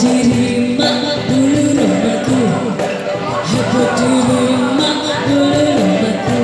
diri mama bulu rumahku Hibur diri mama bulu rumahku